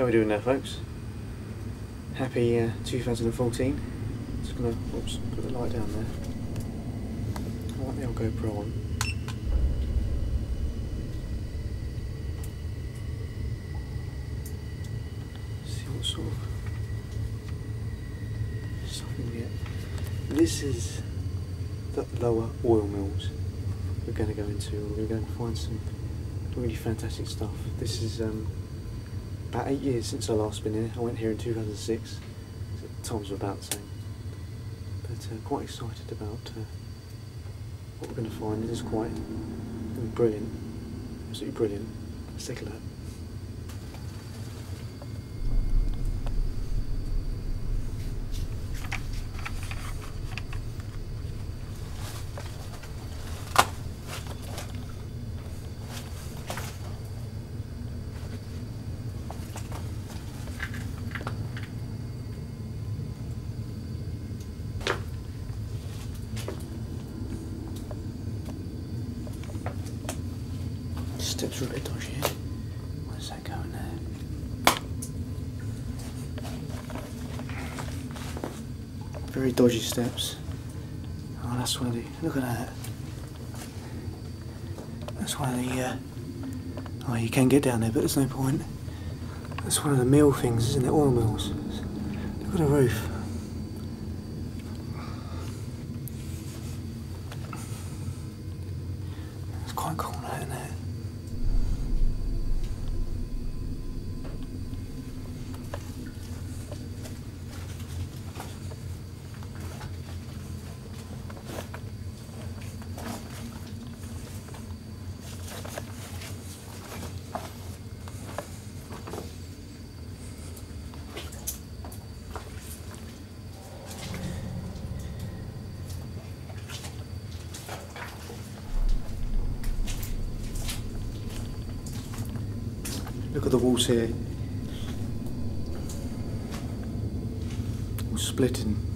How are we doing there, folks? Happy uh, 2014. Just gonna, oops, put the light down there. I want the old GoPro on. See what sort of stuff we get. This is the lower oil mills we're going to go into. We're going to go and find some really fantastic stuff. This is um, about eight years since I last been here. I went here in 2006. So times were about the same. But uh, quite excited about uh, what we're going to find. It is quite brilliant. Absolutely brilliant. Let's take a look. Steps are a bit dodgy. Where's that going there? Very dodgy steps. Oh, that's one of the. Look at that. That's one of the. Uh, oh, you can get down there, but there's no point. That's one of the mill things, isn't it? Oil mills. Look at the roof. It's quite cool, isn't it? Look at the walls here. All splitting.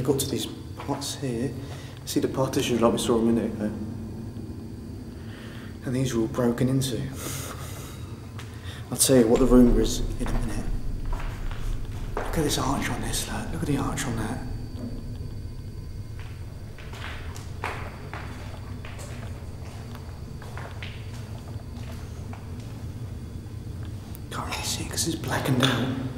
We got to these parts here. See the partitions like we saw a minute ago? And these are all broken into. I'll tell you what the rumour is in a minute. Look at this arch on this, look. Look at the arch on that. Can't really see because it's blackened out.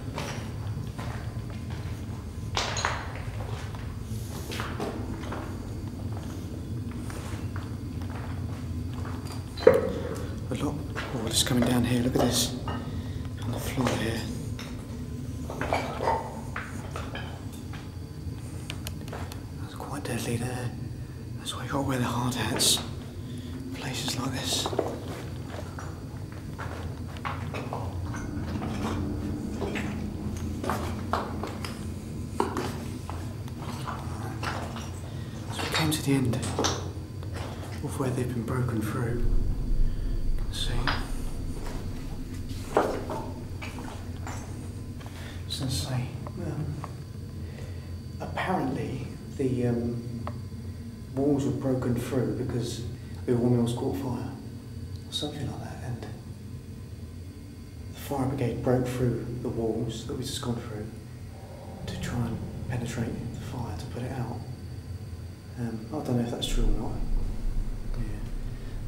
This. On the floor here. That's quite deadly there. That's why you gotta wear the hard hats. Places like this. So we came to the end of where they've been broken through. See. So say, um, apparently the um, walls were broken through because the oil mills caught fire, or something like that, and the fire brigade broke through the walls that we just gone through to try and penetrate the fire to put it out. Um, I don't know if that's true or not. Yeah.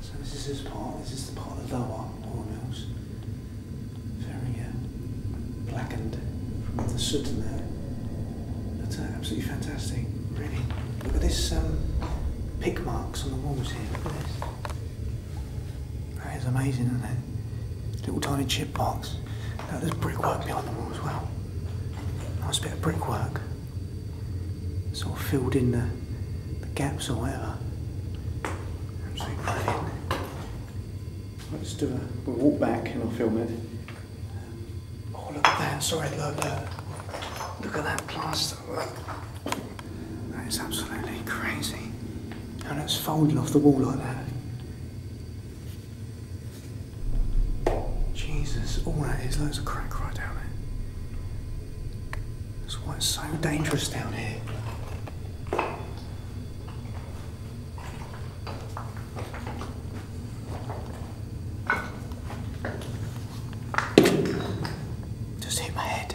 So this is this part, this is the part of the lower oil mills. Very uh, blackened from the soot in there. But uh, absolutely fantastic, really. Look at this um, pick marks on the walls here, look at this. That is amazing, isn't it? Little tiny chip marks. Now there's brickwork behind the wall as well. Nice bit of brickwork. Sort of filled in the, the gaps or whatever. Absolutely brilliant. Let's do a we'll walk back and I'll film it. Oh look at that, sorry, look, look. Look at that plaster. That is absolutely crazy. And it's folding off the wall like that. Jesus, all that is loads of crack right down there. That's why it's so dangerous down here. Just hit my head.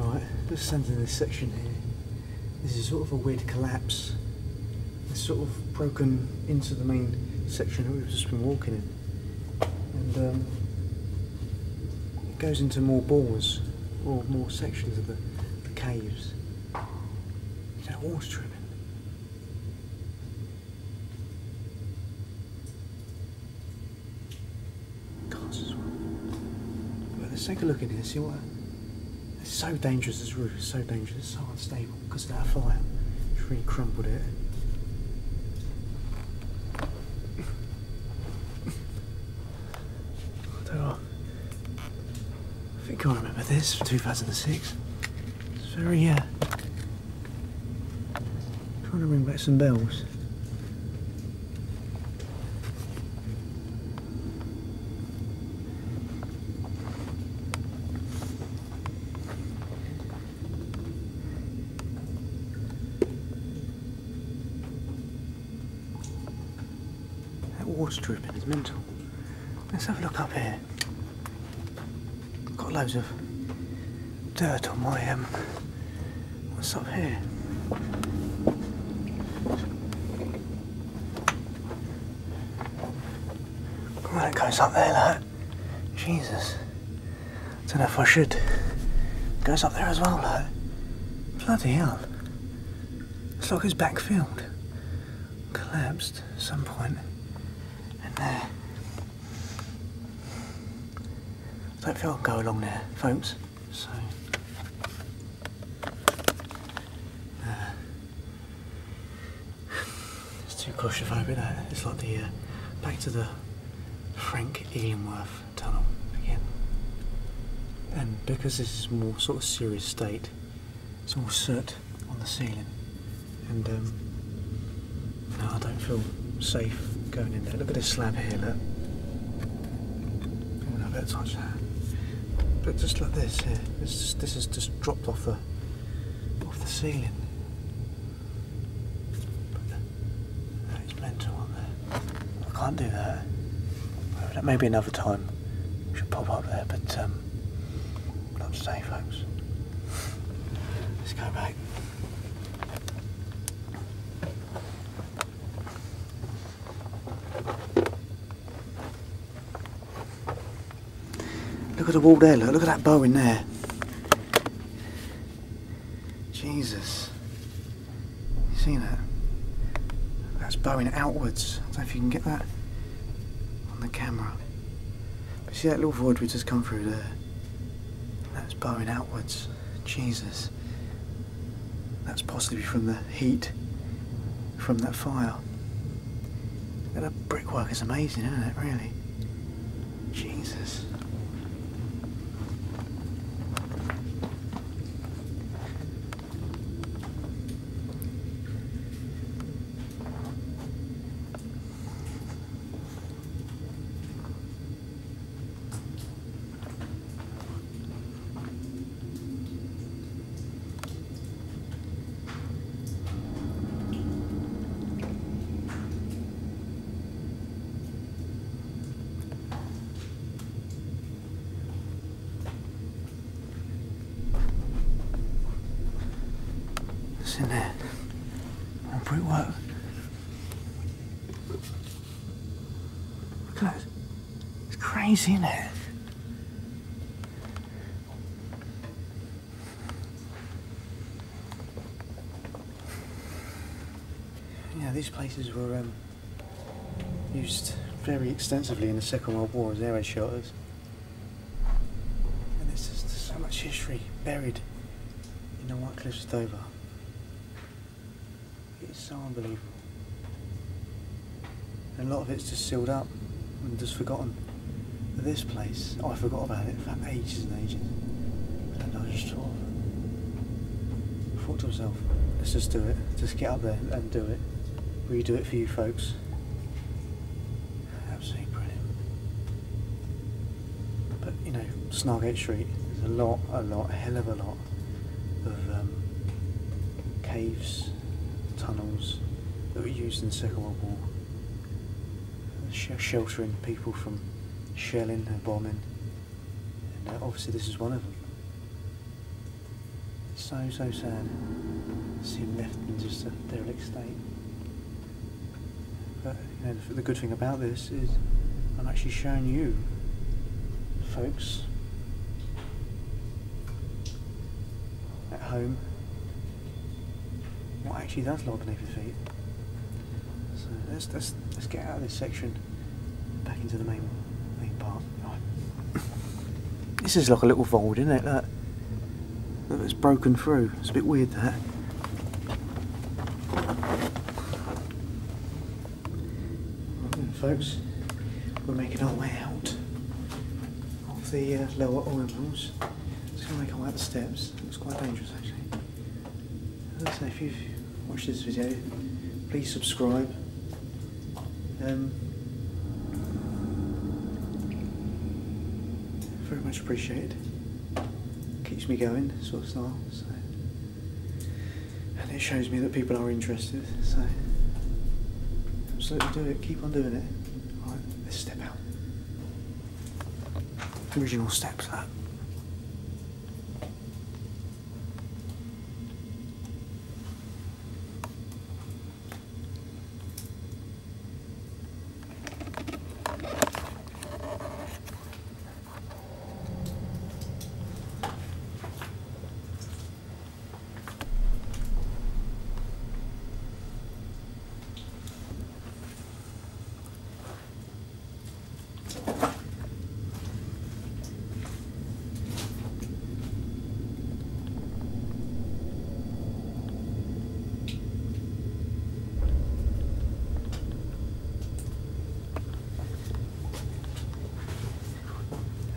Right, let's in this section here. This is sort of a weird collapse. It's sort of broken into the main section that we've just been walking in. And um, it goes into more bores, or more sections of the, the caves. Is that horse? Cars as well. Let's take a look in here, see what. It's so dangerous, this roof is so dangerous, it's so unstable because of that fire. It's really crumpled it. I don't know. I think I remember this from 2006. It's very, uh, trying to ring back some bells. Water dripping is mental. Let's have a look up here. Got loads of dirt on my um. What's up here? Well, it goes up there, that. Jesus. Don't know if I should. It goes up there as well, look. Bloody hell. It's like it's backfilled. Collapsed at some point. There. I don't feel I'll go along there, folks. So. uh, it's too claustrophobic, that. It's like the. Uh, back to the Frank Illingworth tunnel again. And because this is more sort of serious state, it's all soot on the ceiling. And um, no, I don't feel safe going in there. Look at this slab here, look. Oh, no, touch that. But just like this here, it's just, this is just dropped off the off the ceiling. That is mental on there. I can't do that. But Maybe another time we should pop up there, but um, not today, folks. Let's go back. Look at the wall there, look, look at that bow in there. Jesus. You see that? That's bowing outwards. I don't know if you can get that on the camera. But see that little void we just come through there? That's bowing outwards. Jesus. That's possibly from the heat from that fire. That brickwork is amazing, isn't it, really? Jesus. There. More brickwork. Look at that. It's crazy, isn't it? Yeah, these places were um, used very extensively in the Second World War as air shelters. And there's just so much history buried in the White Cliffs of Dover. It's so unbelievable. And a lot of it's just sealed up and just forgotten. But this place, oh, I forgot about it for ages and ages. And I just of thought to myself, let's just do it. Just get up there and do it. Redo it for you folks. Absolutely brilliant. But, you know, Snargate Street, there's a lot, a lot, a hell of a lot of um, caves, tunnels that were used in the Second World War, sh- sheltering people from shelling and bombing. And uh, obviously, this is one of them. It's so, so sad to see him left in just a derelict state. But you know, the, the good thing about this is I'm actually showing you, folks, at home, what actually does lie beneath your feet. So let's let's let's get out of this section, back into the main main part. Right. This is like a little vault, isn't it? That it's broken through. It's a bit weird that. Folks, we're making our way out of the uh, lower oil. Just gonna make our way up the steps. It's quite dangerous actually. I say, if you've watched this video, please subscribe. Um, very much appreciated. Keeps me going, sort of style. So, and it shows me that people are interested. So, absolutely do it. Keep on doing it. All right, let's step out. Original steps, that.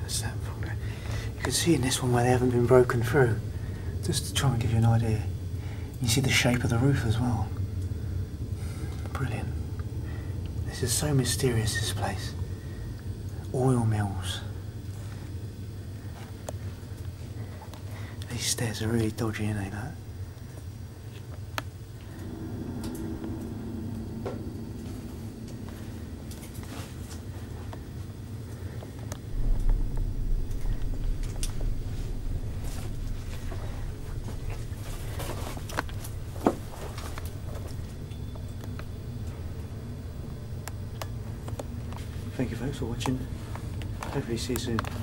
That's that from there. You can see in this one where they haven't been broken through. Just to try and give you an idea. You see the shape of the roof as well. Brilliant. This is so mysterious, this place. Oil mills. These stairs are really dodgy, ain't they, that? Thank you folks for watching. Hopefully see you soon.